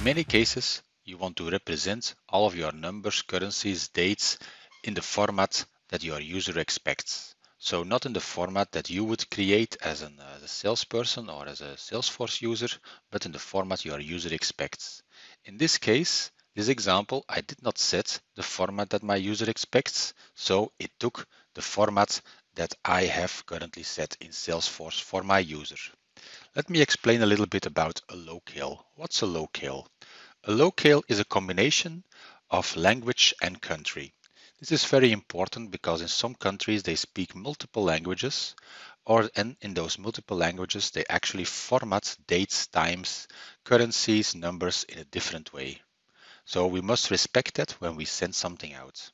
In many cases, you want to represent all of your numbers, currencies, dates in the format that your user expects. So not in the format that you would create as, an, as a salesperson or as a Salesforce user, but in the format your user expects. In this case, this example, I did not set the format that my user expects, so it took the format that I have currently set in Salesforce for my user. Let me explain a little bit about a locale. What's a locale? A locale is a combination of language and country. This is very important because in some countries they speak multiple languages or and in those multiple languages they actually format dates, times, currencies, numbers in a different way. So we must respect that when we send something out.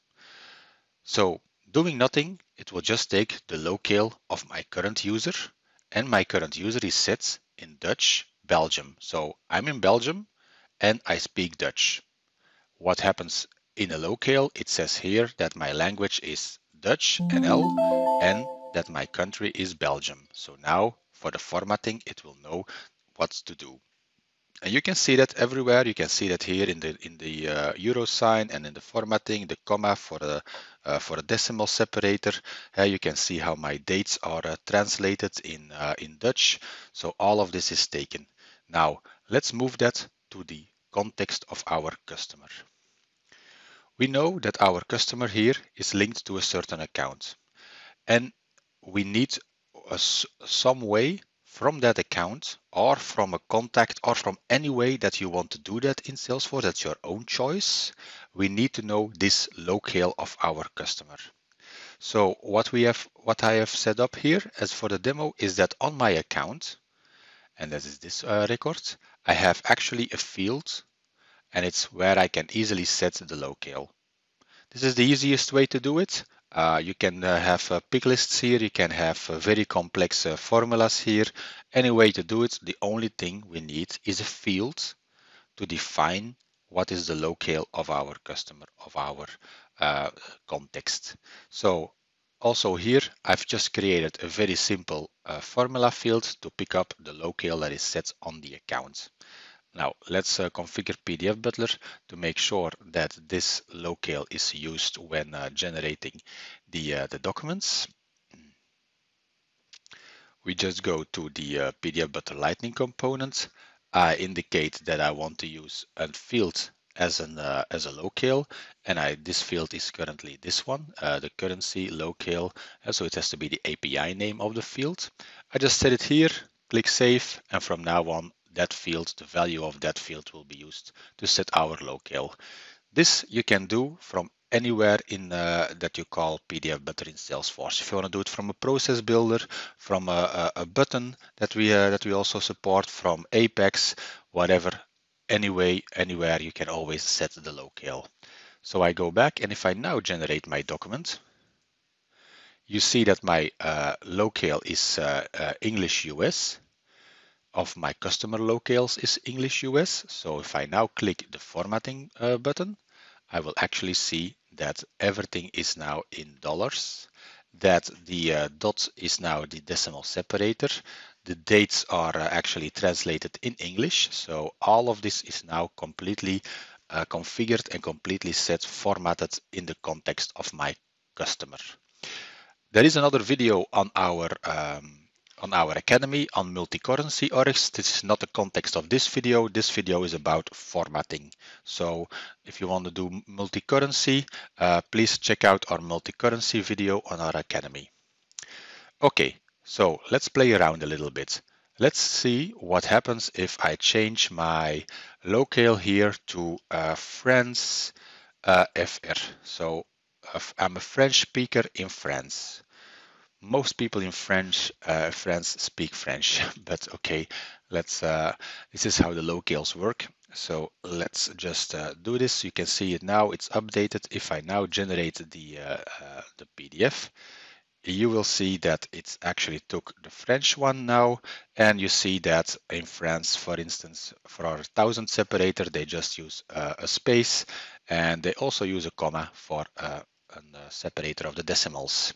So doing nothing, it will just take the locale of my current user and my current user is set in Dutch, Belgium. So I'm in Belgium and I speak Dutch. What happens in a locale? It says here that my language is Dutch, NL, and that my country is Belgium. So now for the formatting, it will know what to do. And you can see that everywhere. You can see that here in the in the uh, euro sign and in the formatting, the comma for a uh, for a decimal separator. Uh, you can see how my dates are uh, translated in uh, in Dutch. So all of this is taken. Now let's move that to the context of our customer. We know that our customer here is linked to a certain account and we need a, some way from that account or from a contact or from any way that you want to do that in Salesforce, that's your own choice. We need to know this locale of our customer. So what we have, what I have set up here as for the demo is that on my account, and that is this uh, record, I have actually a field and it's where I can easily set the locale. This is the easiest way to do it. Uh, you can uh, have uh, pick lists here, you can have uh, very complex uh, formulas here. Any way to do it, the only thing we need is a field to define what is the locale of our customer, of our uh, context. So also here, I've just created a very simple formula field to pick up the locale that is set on the account. Now let's uh, configure PDF Butler to make sure that this locale is used when uh, generating the, uh, the documents. We just go to the uh, PDF Butler Lightning component. I indicate that I want to use a field as an uh, as a locale and I this field is currently this one uh, the currency locale so it has to be the API name of the field I just set it here click save and from now on that field, the value of that field will be used to set our locale. This you can do from anywhere in uh, that you call PDF Butler in Salesforce. If you want to do it from a process builder, from a, a, a button that we uh, that we also support, from Apex, whatever, anyway, anywhere you can always set the locale. So I go back, and if I now generate my document, you see that my uh, locale is uh, uh, English US of my customer locales is English US. So if I now click the formatting uh, button, I will actually see that everything is now in dollars, that the uh, dot is now the decimal separator. The dates are uh, actually translated in English. So all of this is now completely uh, configured and completely set formatted in the context of my customer. There is another video on our um, on our academy on multi-currency orgs. This is not the context of this video. This video is about formatting. So if you want to do multi-currency, uh, please check out our multi-currency video on our academy. Okay, so let's play around a little bit. Let's see what happens if I change my locale here to uh, France uh, FR. So uh, I'm a French speaker in France most people in French, uh, France speak French, but okay, let's, uh, this is how the locales work. So let's just uh, do this. You can see it now, it's updated. If I now generate the, the PDF, you will see that it actually took the French one now. And you see that in France, for instance, for our thousand separator, they just use uh, a space and they also use a comma for a separator of the decimals.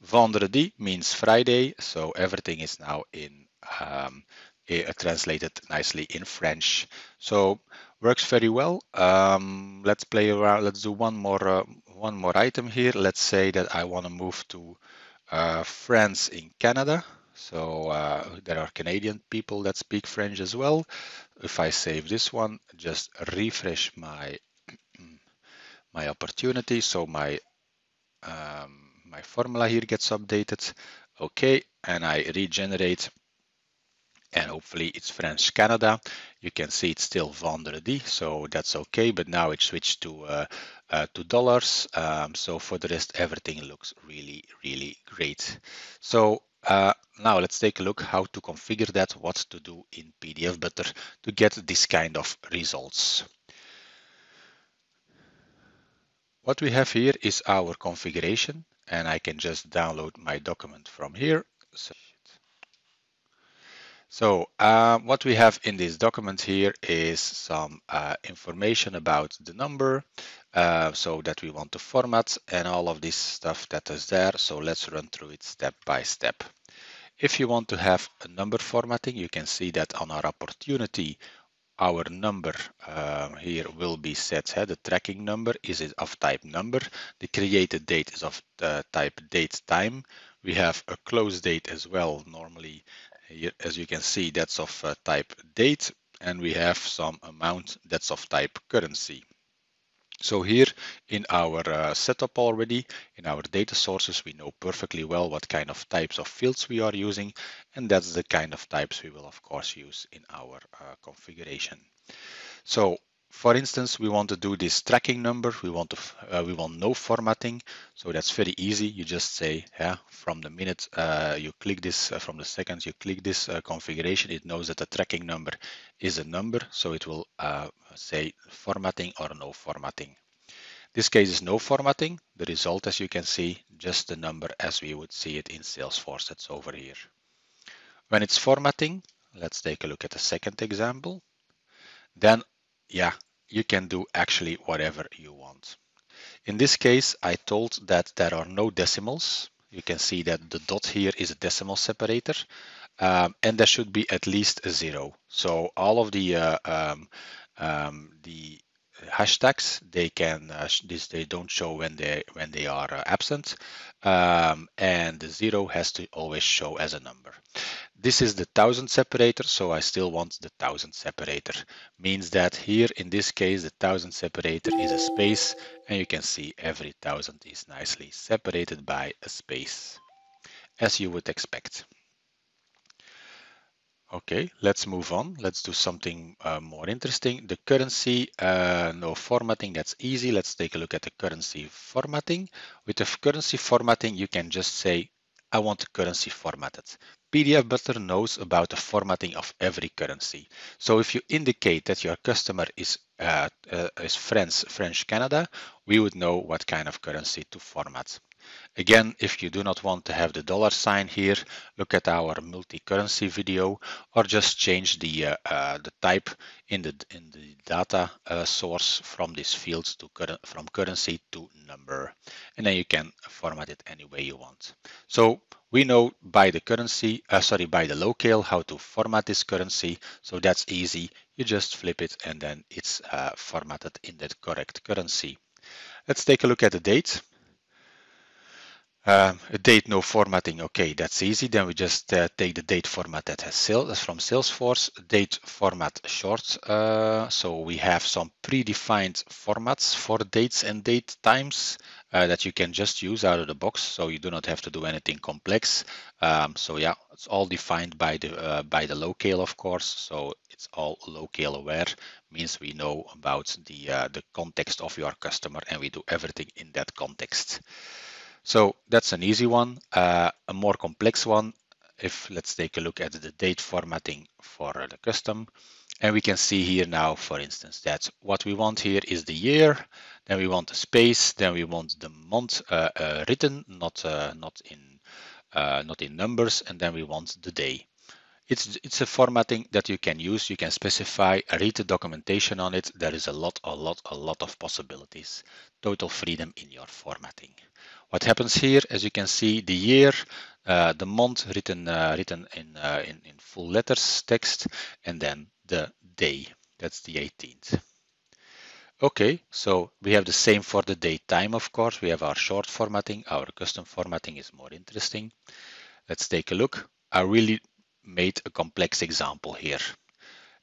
Vendredi means Friday, so everything is now in um, uh, translated nicely in French. So works very well. Um, let's play around. Let's do one more uh, one more item here. Let's say that I want to move to uh, France in Canada. So uh, there are Canadian people that speak French as well. If I save this one, just refresh my my opportunity. So my um, my formula here gets updated. Okay, and I regenerate and hopefully it's French Canada. You can see it's still vendredi, so that's okay. But now it switched to uh, uh, to dollars. Um, so for the rest, everything looks really, really great. So uh, now let's take a look how to configure that, what to do in PDF Butler to get this kind of results. What we have here is our configuration and I can just download my document from here. So, so uh, what we have in this document here is some uh, information about the number, uh, so that we want to format and all of this stuff that is there. So let's run through it step by step. If you want to have a number formatting, you can see that on our opportunity, our number uh, here will be set. Huh? The tracking number is of type number. The created date is of the type date time. We have a close date as well. Normally, as you can see, that's of uh, type date. And we have some amount that's of type currency. So here in our uh, setup already, in our data sources, we know perfectly well what kind of types of fields we are using, and that's the kind of types we will of course use in our uh, configuration. So for instance, we want to do this tracking number. We want to uh, we want no formatting, so that's very easy. You just say, yeah, from the minute uh, you click this, uh, from the second you click this uh, configuration, it knows that the tracking number is a number, so it will uh, say formatting or no formatting. This case is no formatting. The result, as you can see, just the number as we would see it in Salesforce. That's over here. When it's formatting, let's take a look at a second example. Then yeah, you can do actually whatever you want. In this case, I told that there are no decimals. You can see that the dot here is a decimal separator, um, and there should be at least a zero. So all of the uh, um, um, the hashtags they can uh, this they don't show when they when they are uh, absent um, and the zero has to always show as a number this is the thousand separator so I still want the thousand separator means that here in this case the thousand separator is a space and you can see every thousand is nicely separated by a space as you would expect Okay, let's move on. Let's do something uh, more interesting. The currency, uh, no formatting, that's easy. Let's take a look at the currency formatting. With the currency formatting, you can just say, I want the currency formatted. PDF Butler knows about the formatting of every currency. So if you indicate that your customer is uh, uh is French, French Canada, we would know what kind of currency to format. Again, if you do not want to have the dollar sign here, look at our multi-currency video or just change the, uh, uh, the type in the, in the data uh, source from this field to from currency to number. And then you can format it any way you want. So we know by the currency, uh, sorry, by the locale how to format this currency. So that's easy. You just flip it and then it's uh, formatted in the correct currency. Let's take a look at the date. Um, a date, no formatting. Okay, that's easy. Then we just uh, take the date format that has sales from Salesforce. Date format short. Uh, so we have some predefined formats for dates and date times uh, that you can just use out of the box. So you do not have to do anything complex. Um, so yeah, it's all defined by the uh, by the locale, of course. So it's all locale aware. Means we know about the uh, the context of your customer and we do everything in that context. So that's an easy one. Uh, a more complex one, if let's take a look at the date formatting for the custom. And we can see here now, for instance, that what we want here is the year, then we want the space, then we want the month uh, uh, written, not uh, not in uh, not in numbers, and then we want the day. It's it's a formatting that you can use. You can specify, read the documentation on it. There is a lot, a lot, a lot of possibilities. Total freedom in your formatting. What happens here, as you can see, the year, uh, the month written uh, written in, in in full letters text, and then the day. That's the 18th. Okay, so we have the same for the date time, of course. We have our short formatting. Our custom formatting is more interesting. Let's take a look. I really made a complex example here.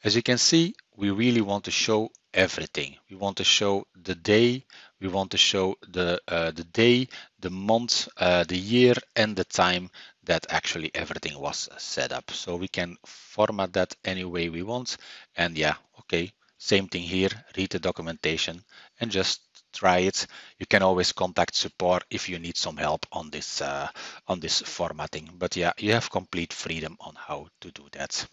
As you can see, we really want to show everything. We want to show the day, we want to show the, uh, the day, the month, uh, the year, and the time that actually everything was set up. So we can format that any way we want. And yeah, okay, same thing here, read the documentation and just try it. You can always contact support if you need some help on this uh, on this formatting. But yeah, you have complete freedom on how to do that.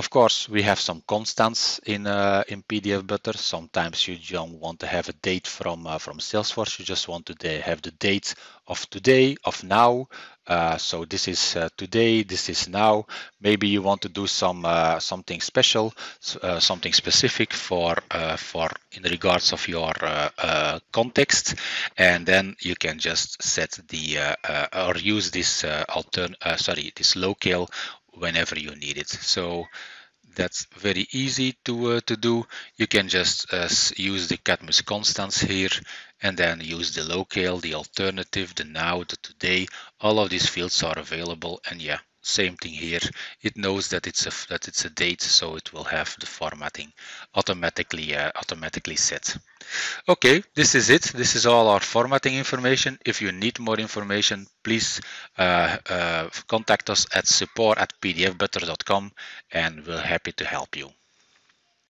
Of course, we have some constants in uh, in PDF Butler. Sometimes you don't want to have a date from uh, from Salesforce. You just want to have the date of today, of now. Uh, so this is uh, today. This is now. Maybe you want to do some uh, something special, uh, something specific for for in regards of your context, and then you can just set the or use this altern sorry this locale whenever you need it. So that's very easy to uh, to do. You can just uh, use the Cadmus constants here and then use the locale, the alternative, the now, the today. All of these fields are available and yeah, same thing here. It knows that it's a that it's a date, so it will have the formatting automatically uh, automatically set. Okay, this is it. This is all our formatting information. If you need more information, please uh, uh, contact us at support at pdfbutler.com and we're happy to help you.